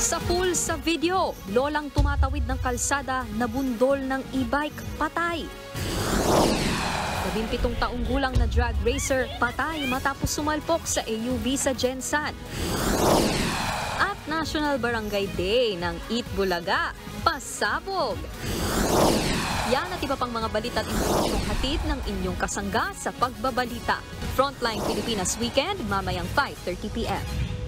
Sa pool sa video, lolang tumatawid ng kalsada na bundol ng e-bike patay. 17 taong gulang na drag racer patay matapos sumalpok sa AUV sa Jensan. At National Barangay Day ng Eat Bulaga, pasabog. Yan at iba pang mga balita at impormasyong hatid ng inyong kasangga sa pagbabalita. Frontline Pilipinas Weekend, mamayang 5.30pm.